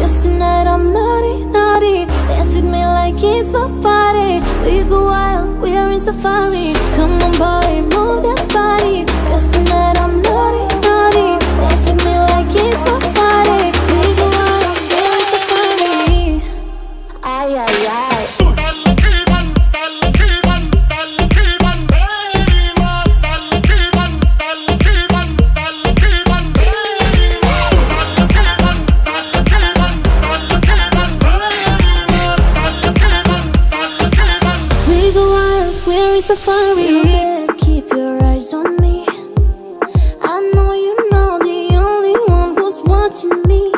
Cause tonight I'm naughty, naughty. Dance with me like it's my party. We go wild, we are in safari. Come on boy, move that body. Cause tonight I'm naughty, naughty. Dance with me like it's my party. We go wild, we are in safari. Ay, ay, safari, safari. You better keep your eyes on me. I know you're not the only one who's watching me.